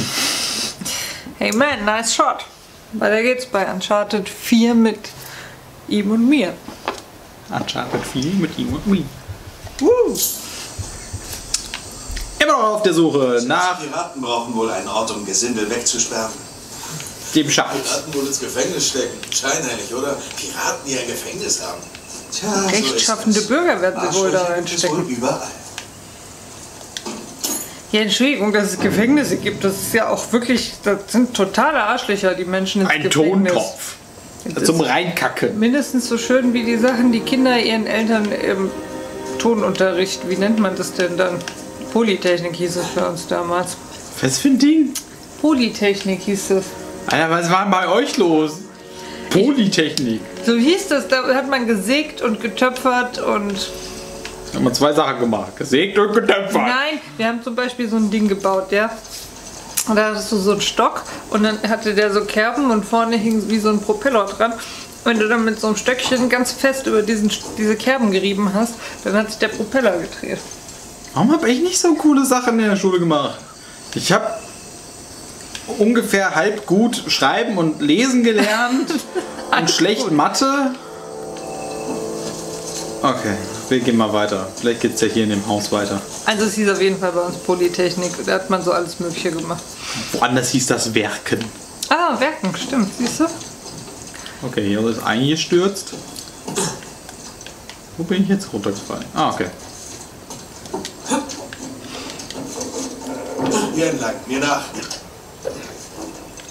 Hey man, nice shot. Weiter geht's bei Uncharted 4 mit ihm und mir. Uncharted 4 mit ihm und mir. Woo. Immer noch auf der Suche nach Piraten brauchen wohl einen Ort, um Gesindel wegzusperren. dem Schatz. Piraten wohl ins Gefängnis stecken. Scheinheilig, oder? Piraten, die ein Gefängnis haben. Tja, so ist Rechtschaffende es. Bürger werden sie wohl da reinstecken. überall. Ja, Entschuldigung, dass es Gefängnisse gibt, das ist ja auch wirklich, das sind totale Arschlöcher, die Menschen ins Ein Gefängnis. Tontopf. Das Zum Reinkacken. mindestens so schön wie die Sachen, die Kinder ihren Eltern im Tonunterricht, wie nennt man das denn dann? Polytechnik hieß es bei uns damals. Was für ein Ding? Polytechnik hieß es. Alter, was war denn bei euch los? Polytechnik. So hieß das, da hat man gesägt und getöpfert und. Haben wir zwei Sachen gemacht. Gesägt und getöpfert. Nein, wir haben zum Beispiel so ein Ding gebaut, ja. Und da hattest du so einen Stock und dann hatte der so Kerben und vorne hing wie so ein Propeller dran. Wenn du dann mit so einem Stöckchen ganz fest über diesen, diese Kerben gerieben hast, dann hat sich der Propeller gedreht. Warum habe ich nicht so coole Sachen in der Schule gemacht? Ich habe ungefähr halb gut schreiben und lesen gelernt und schlecht Mathe. Okay, wir gehen mal weiter. Vielleicht geht's ja hier in dem Haus weiter. Also es hieß auf jeden Fall bei uns Polytechnik. Da hat man so alles Mögliche gemacht. Woanders hieß das Werken. Ah, Werken, stimmt, siehst du? Okay, hier ist eingestürzt. Wo bin ich jetzt runtergefallen? Ah, okay. Hier entlang, mir nach.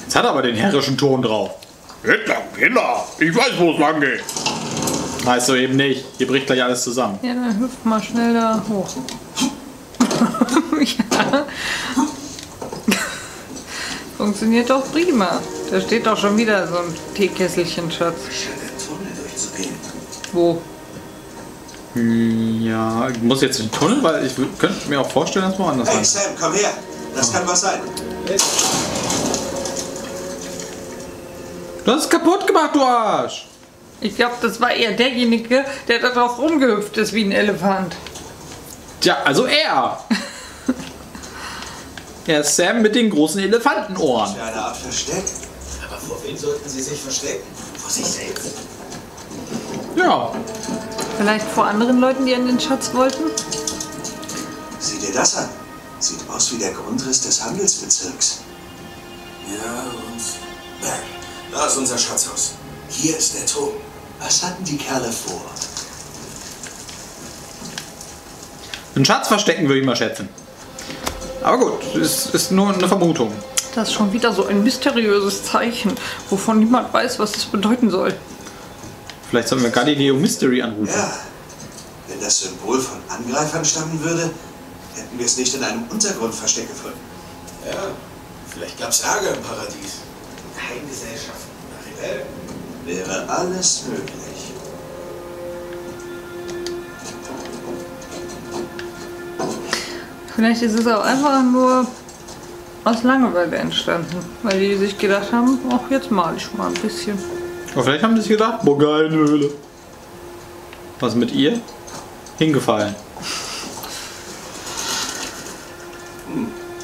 Jetzt hat er aber den herrischen Ton drauf. Hitler, Hitler, ich weiß, wo es lang geht. Weißt du eben nicht. Hier bricht gleich alles zusammen. Ja, dann hüpf mal schnell da hoch. ja. Funktioniert doch prima. Da steht doch schon wieder so ein Teekesselchen, Schatz. Wo? Ja, ich muss jetzt in den Tunnel, weil ich könnte mir auch vorstellen, dass woanders Hey lang. Sam, komm her. Das kann was sein. Du hast es kaputt gemacht, du Arsch! Ich glaube, das war eher derjenige, der da drauf rumgehüpft ist wie ein Elefant. Tja, also er! Er ist Sam mit den großen Elefantenohren. Für eine Art Versteck. Aber vor wem sollten sie sich verstecken? Vor sich selbst. Ja, Vielleicht vor anderen Leuten, die an den Schatz wollten? Sieh dir das an. Sieht aus wie der Grundriss des Handelsbezirks. Ja, und... Bang. Da ist unser Schatzhaus. Hier ist der Turm. Was hatten die Kerle vor? einen Schatz verstecken würde ich mal schätzen. Aber gut, es ist nur eine Vermutung. Das ist schon wieder so ein mysteriöses Zeichen, wovon niemand weiß, was es bedeuten soll. Vielleicht sollten wir Galileo Mystery anrufen. Ja, wenn das Symbol von Angreifern stammen würde, hätten wir es nicht in einem Untergrundversteck gefunden. Ja, vielleicht gab's Ärger im Paradies. Geheimgesellschaften, Rebellen. Wäre alles möglich. Vielleicht ist es auch einfach nur aus Langeweile entstanden, weil die sich gedacht haben, ach, jetzt mal ich mal ein bisschen. Aber vielleicht haben sie sich gedacht, boah geil, eine Höhle. Was mit ihr? Hingefallen.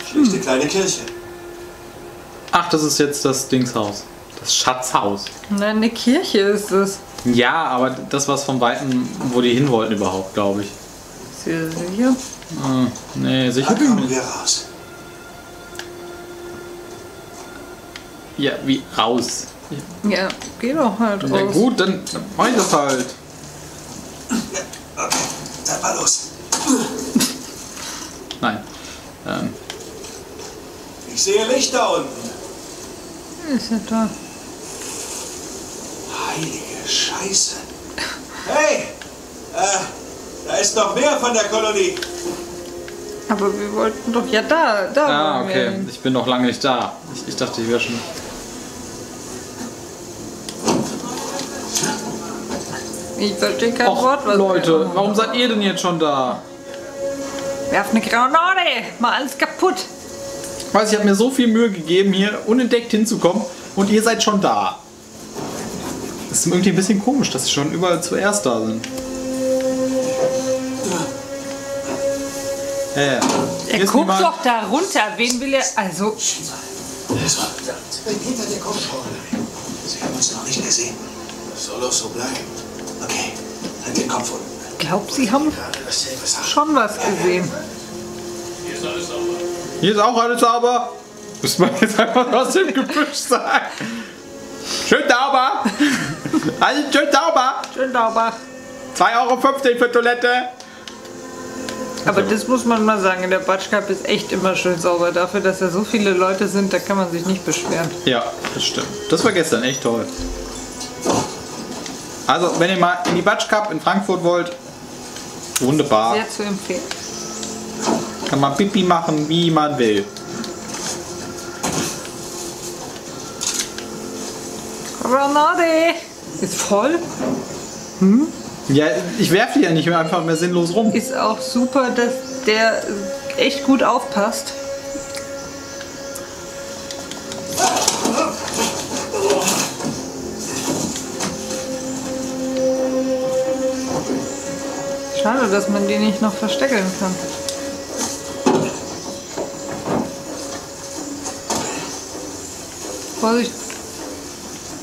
Schlichte kleine Kirche. Ach, das ist jetzt das Dingshaus. Das Schatzhaus. Nein, eine Kirche ist es. Ja, aber das was von Weitem, wo die hin wollten überhaupt, glaube ich. Ist ihr sicher? Ah, nee, Da sicher kommen nicht. wir raus. Ja, wie raus. Ja, geh doch halt Ja raus. gut, dann mach ich das halt. Ja, okay, dann mal los. Nein. Ähm, Ich sehe Licht da unten. Ist ja da. Heilige Scheiße. Hey, äh, da ist noch mehr von der Kolonie. Aber wir wollten doch, ja da, da ah, wir okay. hin. Ich bin noch lange nicht da. Ich, ich dachte, ich wäre schon. Ich verstehe kein Och, Wort, was Leute, wir- warum seid ihr denn jetzt schon da? Werf eine Granate! Mal alles kaputt! Ich weiß, ich habe mir so viel Mühe gegeben, hier unentdeckt hinzukommen und ihr seid schon da. Das ist irgendwie ein bisschen komisch, dass sie schon überall zuerst da sind. Ja, ja. Hier Er ist guckt doch da runter. Wen will er. Also, So, bin hinter der Kopfhörer. Sie haben uns noch nicht gesehen. Das soll auch so bleiben. Okay, halt den Kopf unten. glaubt sie haben schon was gesehen. Hier ist auch alles sauber. Muss man jetzt einfach aus dem Gebüsch sagen. Schön sauber. Alles schön sauber. Schön sauber. 2,15 Euro für Toilette. Aber das muss man mal sagen, der Batschkap ist echt immer schön sauber. Dafür, dass da so viele Leute sind, da kann man sich nicht beschweren. Ja, das stimmt. Das war gestern echt toll. Also, wenn ihr mal in die Batsch Cup in Frankfurt wollt, wunderbar. Sehr zu empfehlen. Kann man Pipi machen, wie man will. Granade! Ist voll. Ja, ich werfe die ja nicht mehr einfach mehr sinnlos rum. Ist auch super, dass der echt gut aufpasst. Schade, dass man die nicht noch versteckeln kann. Vorsicht,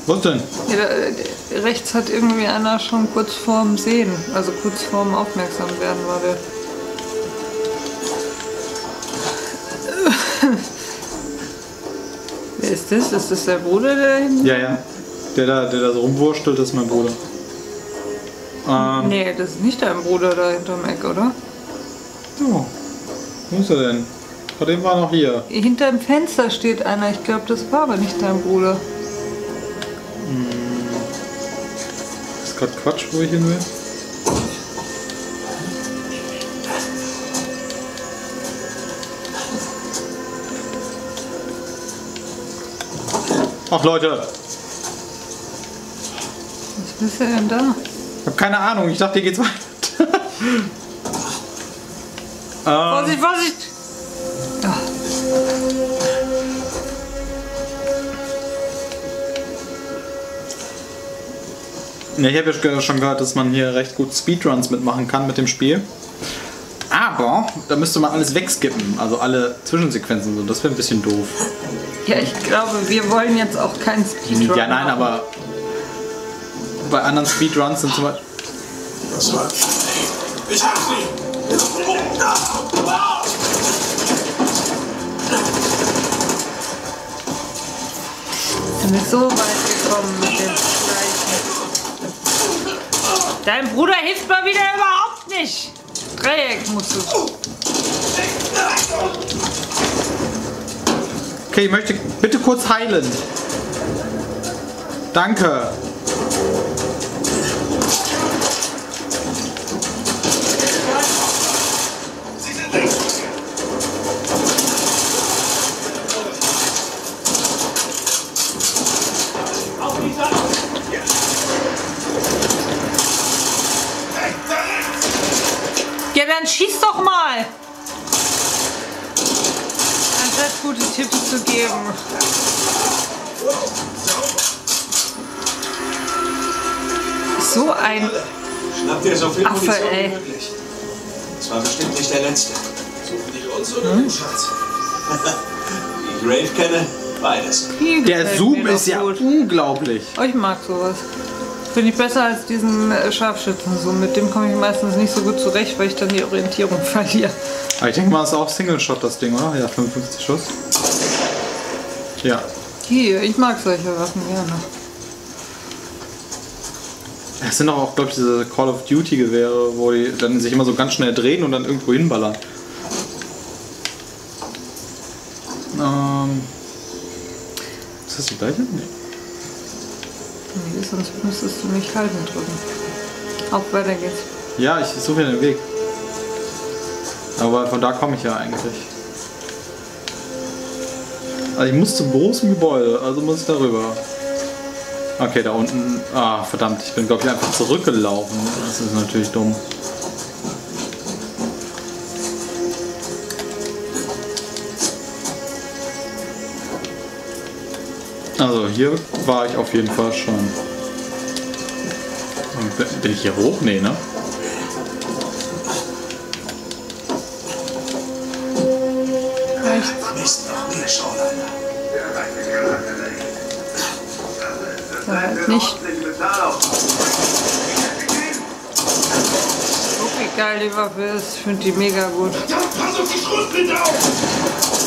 Was denn? ja, da, äh, rechts hat irgendwie einer schon kurz vorm Sehen, also kurz vorm Aufmerksam werden war der. Wer ist das? Ist das der Bruder, der da hinten? Ja, ja. Der da, der da so rumwurstelt, das ist mein Bruder. Ähm, Nee, das ist nicht dein Bruder da hinterm Eck, oder? oh. Wo ist er denn? Vor dem war noch hier. Hinter dem Fenster steht einer. Ich glaube, das war aber nicht dein Bruder. Gerade Quatsch, wo ich hin will. Ach Leute, Was ist er denn da? ich habe keine Ahnung. Ich dachte, hier geht's weiter. ähm, Vorsicht, Vorsicht! Ah, Ja, ich habe ja schon gehört, dass man hier recht gut Speedruns mitmachen kann mit dem Spiel. Aber da müsste man alles wegskippen, also alle Zwischensequenzen so. Das wäre ein bisschen doof. Ja, ich glaube, wir wollen jetzt auch keinen Speedrun. Ja, nein, machen. aber bei anderen Speedruns sind zum Beispiel. Was war? Ich hab sie! sind wir so weit gekommen mit dem. Dein Bruder hilft mal wieder überhaupt nicht. Dreieck musst du. Okay, ich möchte bitte kurz heilen. Danke. Ja, dann schieß doch mal. Anstatt gute Tipps zu geben. So ein Schnapp dir so viel Affe, Munition ey. möglich. Das war bestimmt nicht der letzte. Suchen die uns oder den Schatz? Wie ich Rafe kenne, beides. Der Zoom ist ja gut. unglaublich. Oh, ich mag sowas. Finde ich besser als diesen äh, Scharfschützen-Zoom. Mit dem komme ich meistens nicht so gut zurecht, weil ich dann die Orientierung verliere. Aber ich denke mal, es ist auch Single-Shot das Ding, oder? Ja, 55 Schuss. Ja. Hier, ich mag solche Waffen gerne. Es sind auch, glaube ich, diese Call of Duty Gewehre, wo die dann sich immer so ganz schnell drehen und dann irgendwo hinballern. Ähm. Ist das die gleiche? Nee. Nee, sonst müsstest du mich halten drücken. Auf, weiter geht's. Ja, ich suche den Weg. Aber von da komme ich ja eigentlich. Also ich muss zum großen Gebäude, also muss ich darüber. Okay, da unten. Ah, verdammt, ich bin glaube ich einfach zurückgelaufen. Das ist natürlich dumm. Also hier war ich auf jeden Fall schon. Und bin- ich hier hoch? Nee, ne? rechts. Ja, halt nicht. Guck, wie geil die Waffe ist. Ich finde die mega gut. Pass auf die Schrotflinte auf!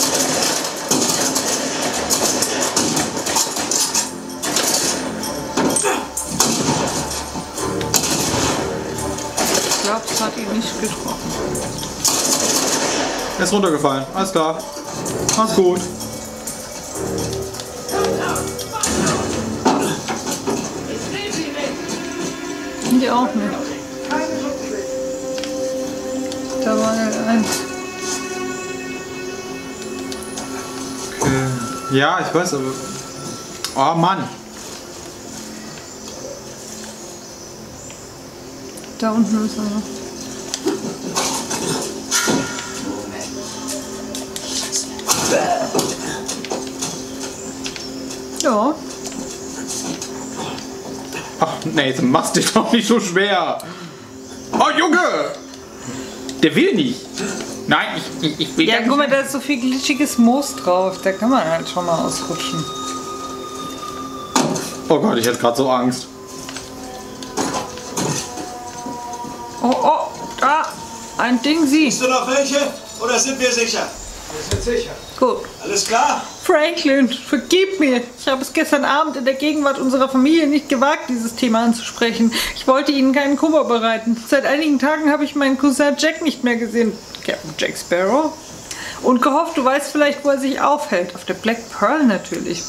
Es hat ihn nicht getroffen. Er ist runtergefallen. Alles klar. Mach's gut. Die auch nicht. Da war eins. Okay. Ja, ich weiß, aber. Oh Mann. Da unten ist er noch. Ja, Ach, Nathan, mach's dir doch nicht so schwer. Oh, Junge! Der will nicht. Nein, ich, ich, ich will ja guck mal, da ist so viel glitschiges Moos drauf. Da kann man halt schon mal ausrutschen. Oh Gott, ich hätte gerade so Angst. Ein Ding sie. Siehst du noch welche? Oder sind wir sicher? Gut. Alles klar? Franklin, vergib mir. Ich habe es gestern Abend in der Gegenwart unserer Familie nicht gewagt, dieses Thema anzusprechen. Ich wollte Ihnen keinen Kummer bereiten. Seit einigen Tagen habe ich meinen Cousin Jack nicht mehr gesehen. Captain Jack Sparrow. Und gehofft, du weißt vielleicht, wo er sich aufhält. Auf der Black Pearl natürlich.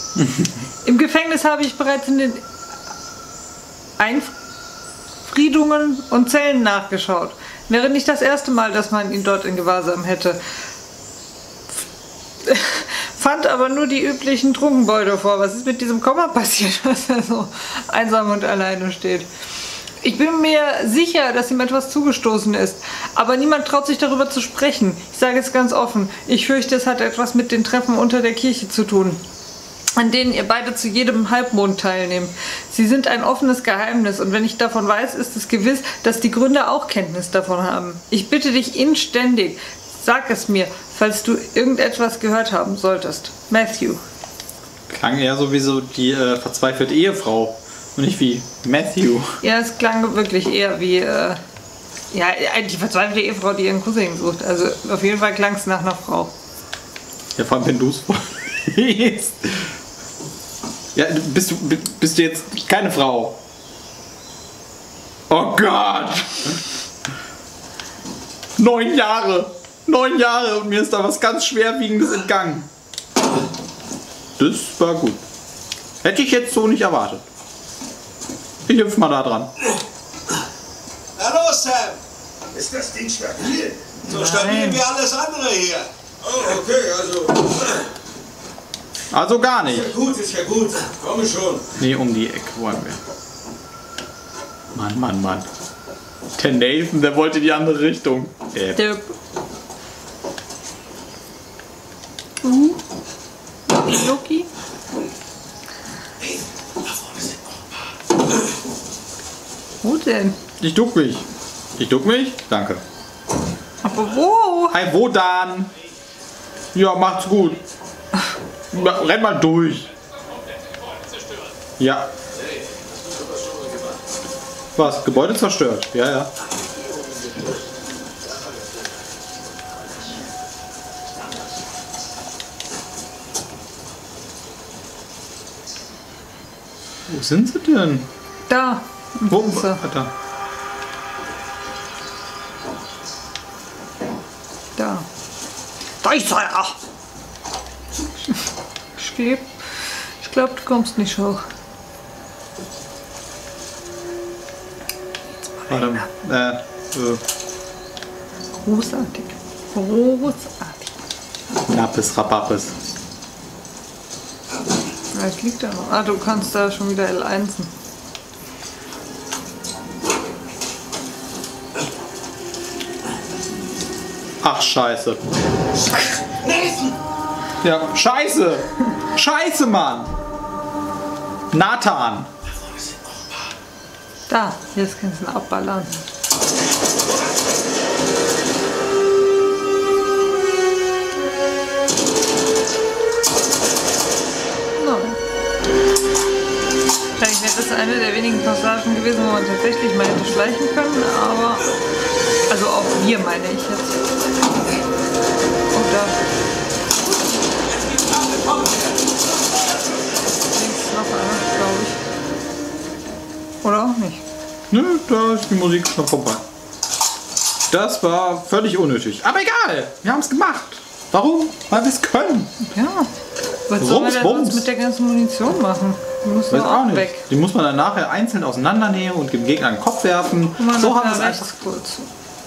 Im Gefängnis habe ich bereits in den Einfriedungen und Zellen nachgeschaut. Wäre nicht das erste Mal, dass man ihn dort in Gewahrsam hätte. Fand aber nur die üblichen Trunkenbeute vor. Was ist mit diesem Komma passiert, dass er so einsam und alleine steht? Ich bin mir sicher, dass ihm etwas zugestoßen ist, aber niemand traut sich darüber zu sprechen. Ich sage es ganz offen. Ich fürchte, es hat etwas mit den Treffen unter der Kirche zu tun, an denen ihr beide zu jedem Halbmond teilnehmt. Sie sind ein offenes Geheimnis und wenn ich davon weiß, ist es gewiss, dass die Gründer auch Kenntnis davon haben. Ich bitte dich inständig, sag es mir, falls du irgendetwas gehört haben solltest. Matthew. Klang eher so wie so die äh, verzweifelte Ehefrau. Und nicht wie Matthew. Ja, es klang wirklich eher wie äh, ja, die verzweifelte Ehefrau, die ihren Cousin sucht. Also auf jeden Fall klang es nach einer Frau. Ja, vor allem wenn du es vorliest. Ja, bist du, bist du jetzt keine Frau? Oh Gott! Neun Jahre! Neun Jahre und mir ist da was ganz Schwerwiegendes entgangen. Das war gut. Hätte ich jetzt so nicht erwartet. Ich hüpf mal da dran. Na los, Sam! Ist das Ding stabil? So stabil wie alles andere hier. Oh, okay, also. Also gar nicht. Ja gut, ist ja gut. Komme schon. Nee, um die Ecke wollen wir. Mann, Mann, Mann. Der Nathan, der wollte in die andere Richtung. Äh, Der. Uh. Loki, Loki. Hey, da vorne sind noch ein paar. Wo denn? ich duck mich. Ich duck mich? Danke. Aber wo? Hi, wo dann? Ja, macht's gut. Renn mal durch. Ja. Was? Gebäude zerstört? Ja, ja. Wo sind sie denn? Da. Wo? Ist er. Alter. Da. Da ist er. Ich glaube, ich glaub, du kommst nicht hoch. Warte. Äh, äh, Großartig. Großartig. Nappes, Rapapes. Vielleicht liegt er noch. Ah, du kannst da schon wieder L1. Ach, scheiße. Ja, scheiße! Scheiße, Mann! Nathan! Da, jetzt kannst du ihn abballern. No. Vielleicht wäre das eine der wenigen Passagen gewesen, wo man tatsächlich mal hätte schleichen können, aber. Also auch wir meine ich jetzt. Oder. Oder auch nicht. Nö, da ist die Musik schon vorbei. Das war völlig unnötig. Aber egal, wir haben es gemacht. Warum? Weil wir es können. Ja. Was soll man Rums, denn bums. sonst mit der ganzen Munition machen? Die muss Weiß auch nicht. weg. Die muss man dann nachher einzeln auseinandernehmen und dem Gegner in den Kopf werfen. Guck mal, So haben wir es einfach. kurz.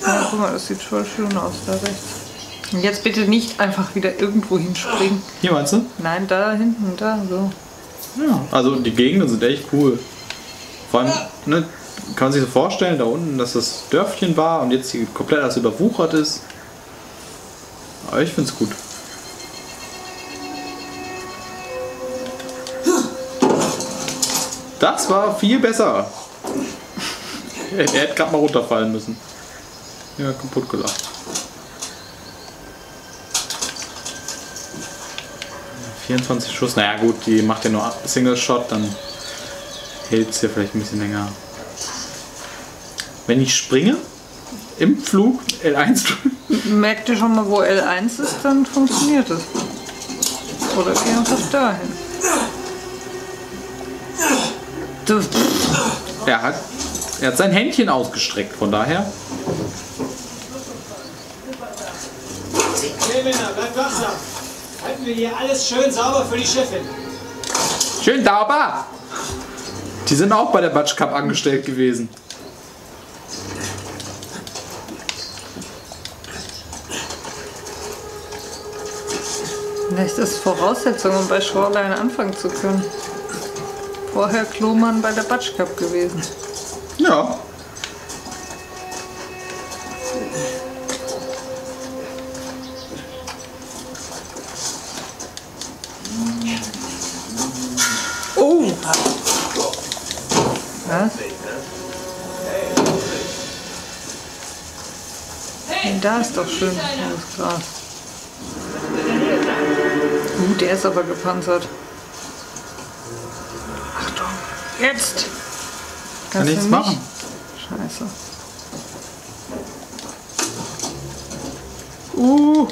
Ja, guck mal, das sieht voll schön aus, da rechts. Und jetzt bitte nicht einfach wieder irgendwo hinspringen. Hier meinst du? Nein, da hinten, da, so. Ja. Also die Gegenden sind echt cool. Vor allem, ne, kann man sich so vorstellen, da unten, dass das Dörfchen war und jetzt hier komplett alles überwuchert ist. Aber ich find's gut. Das war viel besser. Er, hätte gerade mal runterfallen müssen. Ja, kaputt gelacht. Ja, 24 Schuss, naja gut, die macht ja nur Single Shot, dann hält es ja vielleicht ein bisschen länger. Wenn ich springe, im Flug, L1 Merkt ihr schon mal, wo L1 ist, dann funktioniert es. Oder geh einfach dahin. Du, er hat, er hat sein Händchen ausgestreckt, von daher. Okay, Männer, bleibt wachsam. Halten wir hier alles schön sauber für die Chefin. Schön sauber! Die sind auch bei der Batsch Cup angestellt gewesen. vielleicht ist das Voraussetzung, um bei Shoreline anfangen zu können. Vorher Klomann bei der Batsch Cup gewesen. Ja. Da ist doch schön das Gras. Uh, der ist aber gepanzert. Achtung, jetzt! Kann Kannst nichts du machen. Scheiße. Uh!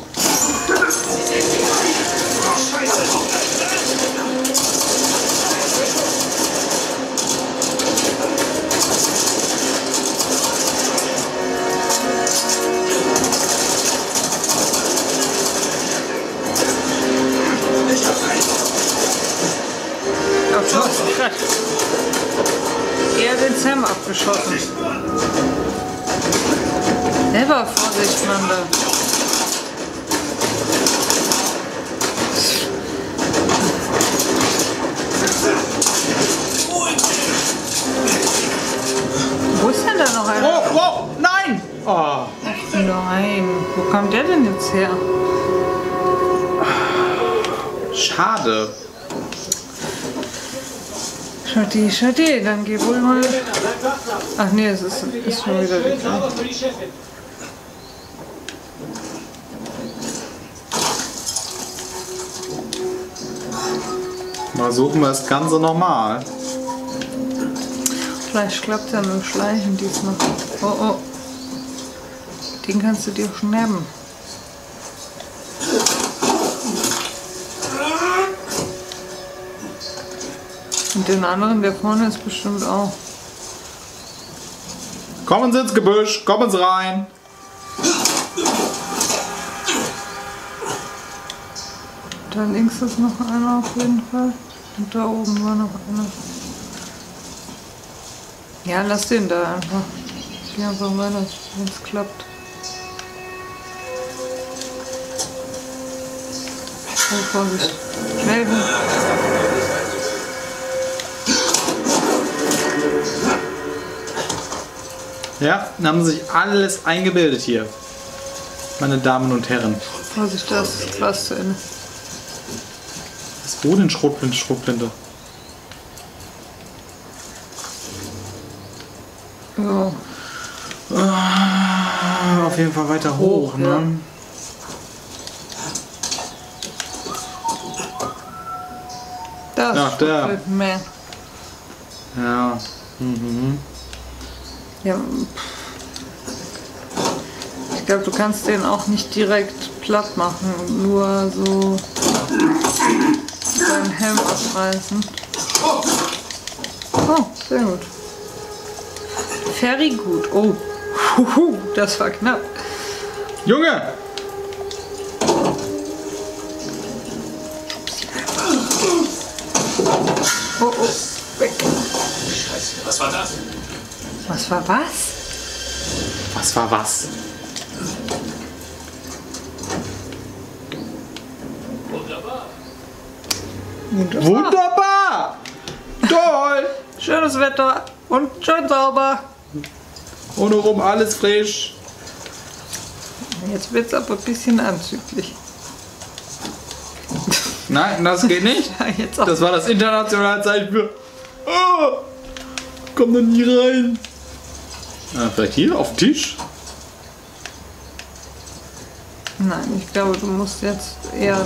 Er hat den Sam abgeschossen. Selber Vorsicht, Mann, da. Wo ist denn da noch einer? Oh, wow, nein! Oh. Nein, wo kam der denn jetzt her? Schade. Schade, schade, dann geh wohl mal. Ach nee, es ist, ist schon wieder weg. Mal suchen wir das Ganze nochmal. Vielleicht klappt ja mit dem Schleichen diesmal. Oh oh. Den kannst du dir schnappen. Und den anderen, der vorne ist bestimmt auch. Kommen Sie ins Gebüsch, kommen Sie rein. Da links ist noch einer auf jeden Fall. Und da oben war noch einer. Ja, lass den da einfach. Ich geh einfach weiter, wenn es klappt. Oh, Vorsicht. Schnell Ja, dann haben Sie sich alles eingebildet hier. Meine Damen und Herren. Vorsicht, da ist das Glas zu Ende. Was wo denn Schrotflinte, Schrotflinte? Ja, Ah, auf jeden Fall weiter hoch, Hoch, ne? ja. da ist Ach, der. Man. Ja. Ja. pff. Ich glaube, du kannst den auch nicht direkt platt machen, nur so seinen Helm abreißen. Oh, sehr gut. Very gut. Oh, Huhu, das war knapp. Junge! Oh, oh, weg. Scheiße, was war das? Was war was? Was war was? Wunderbar. Wunderbar. Wunderbar! Toll! Schönes Wetter und schön sauber. Ohne rum alles frisch. Jetzt wird es aber ein bisschen anzüglich. Nein, das geht nicht. Ja, jetzt auch. Das war das internationale Zeichen für. Oh, komm da nie rein. Äh, vielleicht hier auf den Tisch? Nein, ich glaube, du musst jetzt eher.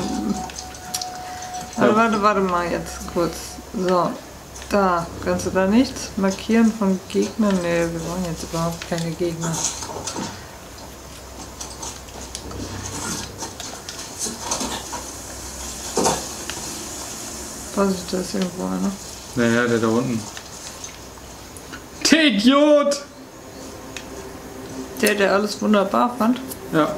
Warte, warte, warte mal jetzt kurz. So, da. Kannst du da nichts markieren von Gegnern? Nee, wir wollen jetzt überhaupt keine Gegner. Vorsicht, da ist irgendwo einer. Naja, der da unten. Der Idiot! Der, der alles wunderbar fand. Ja.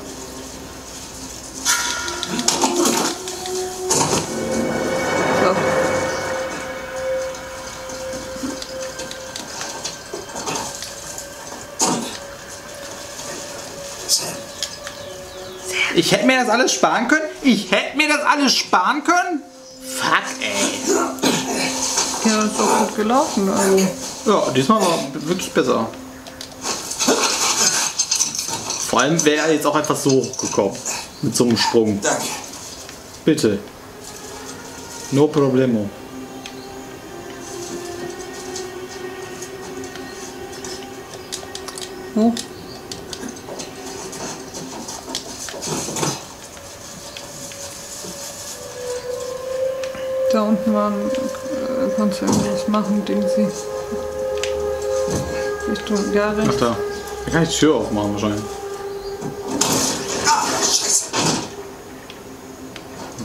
Ich hätte mir das alles sparen können? Ich hätte mir das alles sparen können? Fuck, ey. Ja, ist doch gut gelaufen. Also. Ja, diesmal war wirklich besser. Vor allem wäre er jetzt auch einfach so hochgekommen. Mit so einem Sprung. danke. Bitte. No problemo. Hoch. Da unten waren, äh, konntest du irgendwas machen, Dingsy. Richtung, ja, Ach rechts. da. Da kann ich die Tür aufmachen wahrscheinlich. Ah, scheiße.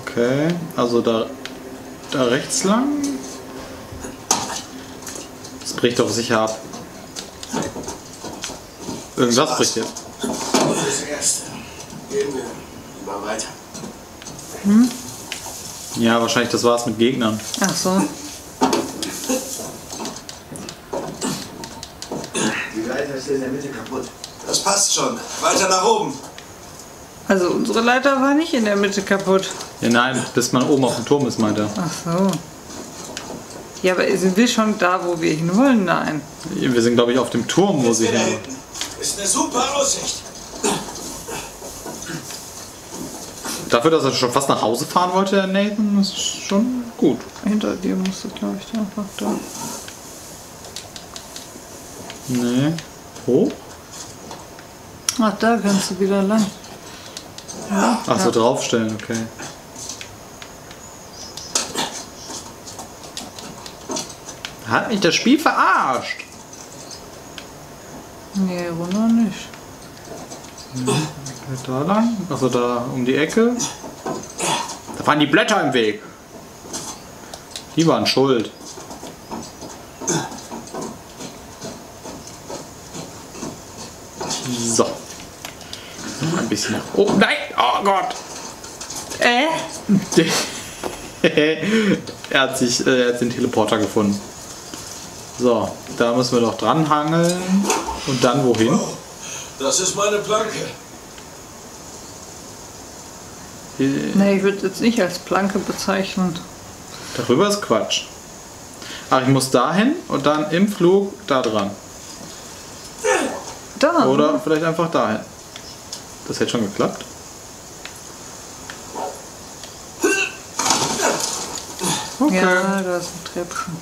Okay, also da, da rechts lang. Das bricht doch sicher ab. Irgendwas bricht jetzt. Das Erste. Gehen wir lieber weiter. Ja, wahrscheinlich das war's mit Gegnern. Ach so. Die Leiter ist in der Mitte kaputt. Das passt schon. Weiter nach oben. Also unsere Leiter war nicht in der Mitte kaputt. Ja, nein, bis man oben auf dem Turm ist, meint er. Ach so. Ja, aber sind wir schon da, wo wir hinwollen? Nein. Wir sind, glaube ich, auf dem Turm, wo sie wieder hin. hinten. Ist eine super Aussicht. Dafür, dass er schon fast nach Hause fahren wollte, der Nathan, ist schon gut. Hinter dir musst du, glaube ich, einfach da. Nee. Hoch? Ach, da kannst du wieder lang. Ach so, draufstellen, okay. Hat mich das Spiel verarscht. Nee, runter nicht. Da lang? Also da um die Ecke. Da waren die Blätter im Weg. Die waren schuld. So. Noch Ein bisschen nach oben. Nein! Oh Gott! Äh? er, hat sich, äh, er hat den Teleporter gefunden. So, da müssen wir doch dranhangeln. Und dann wohin? Das ist meine Planke. Nee, ich würde es jetzt nicht als Planke bezeichnen. Darüber ist Quatsch. Ach, ich muss dahin und dann im Flug da dran. Da. Oder vielleicht einfach dahin. Das hätte schon geklappt. Okay. Ja, da ist ein Treppchen.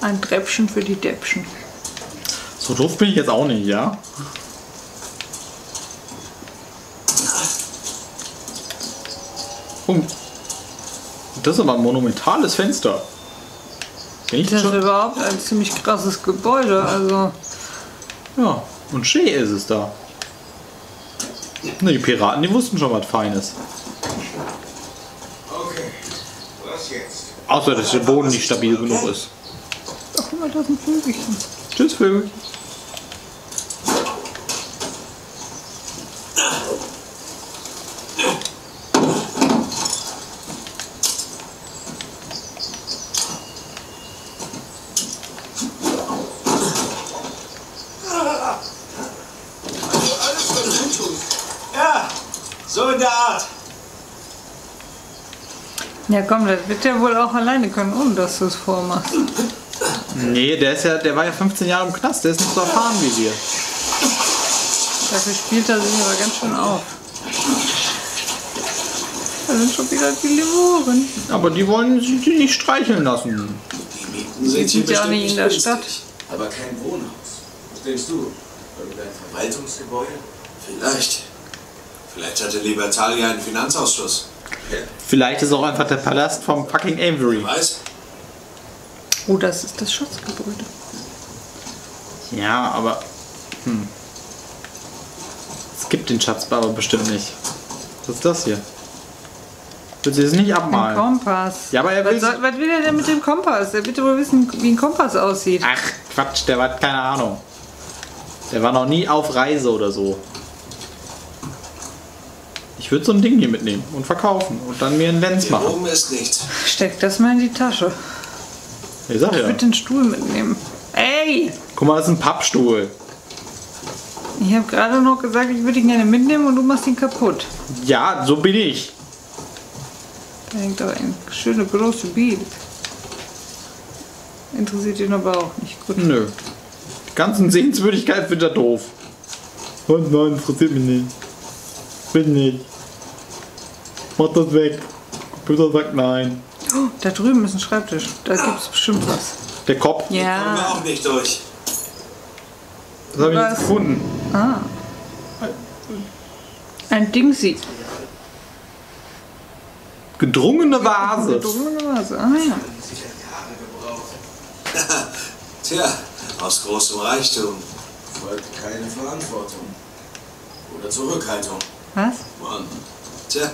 Ein Treppchen für die Deppchen. So doof bin ich jetzt auch nicht, ja? Oh. Das ist aber ein monumentales Fenster. Nicht Das ist schon? überhaupt ein ziemlich krasses Gebäude. Also, Ja, und schön ist es da. Ne, die Piraten, die wussten schon was Feines. Okay, was jetzt? Außer, dass der Boden nicht stabil genug ist. ach guck mal, da ist ein Vögelchen. Tschüss, Vögel. Alles für gut tun. Ja, so in der Art. Ja, komm, das wird ja wohl auch alleine können, ohne dass du es vormachst. Nee, der ist ja, der war ja 15 Jahre im Knast, der ist nicht so erfahren wie wir. Dafür spielt er sich aber ganz schön auf. Da sind schon wieder die Lemuren. Aber die wollen sich nicht streicheln lassen. Die sind ja auch nicht in der günstig, Stadt. Aber kein Wohnhaus. Was denkst du? Irgendein Verwaltungsgebäude? Vielleicht. Vielleicht hatte Libertalia einen Finanzausschuss. Vielleicht ist auch einfach der Palast vom fucking Avery. Weiß? Oh, das ist das Schatzgebäude. Ja, aber. Hm. Es gibt den Schatz aber bestimmt nicht. Was ist das hier? Willst du das nicht Ein abmalen? Kompass. Ja, aber er will- was, soll, was will er denn mit dem Kompass? Er will wohl wissen, wie ein Kompass aussieht. Ach, Quatsch, der war keine Ahnung. Der war noch nie auf Reise oder so. Ich würde so ein Ding hier mitnehmen und verkaufen und dann mir einen Lens Hier machen. oben ist nichts. Steck das mal in die Tasche. Ich sag Ich ja. würde den Stuhl mitnehmen. Ey! Guck mal, das ist ein Pappstuhl. Ich habe gerade noch gesagt, ich würde ihn gerne mitnehmen und du machst ihn kaputt. Ja, so bin ich. Da hängt doch ein schönes großes Bild. Interessiert ihn aber auch nicht. Gut. Nö. Die ganzen Sehenswürdigkeiten findet er doof. Und nein, interessiert mich nicht. Bin nicht. Mach das weg. Computer sagt nein. Oh, da drüben ist ein Schreibtisch. Da gibt es bestimmt was. Der Kopf, Kommen wir Ja. auch nicht durch. das habe ich jetzt Was? gefunden. Ah. Ein Dingsy. Gedrungene Vase. Gedrungene Vase. Ah ja. Tja, aus großem Reichtum. folgt keine Verantwortung. Oder Zurückhaltung. Was? Mann, Tja,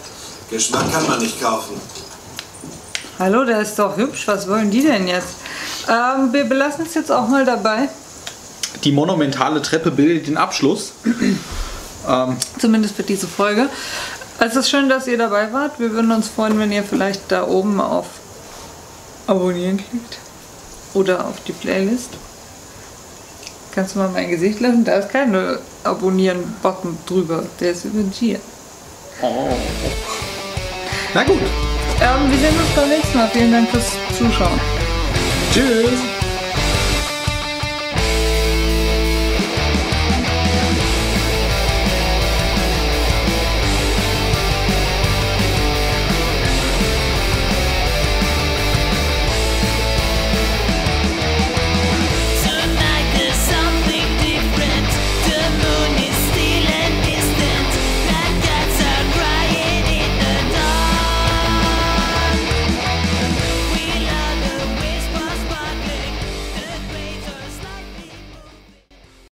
Geschmack kann man nicht kaufen. Hallo, der ist doch hübsch. Was wollen die denn jetzt? Ähm, wir belassen es jetzt auch mal dabei. Die monumentale Treppe bildet den Abschluss. ähm, Zumindest für diese Folge. Es ist schön, dass ihr dabei wart. Wir würden uns freuen, wenn ihr vielleicht da oben auf Abonnieren klickt. Oder auf die Playlist. Kannst du mal mein Gesicht lassen? Da ist keine Abonnieren-Button drüber. Der ist über hier. oh. Na gut. Ähm, wir sehen uns beim nächsten Mal. Vielen Dank fürs Zuschauen. Tschüss.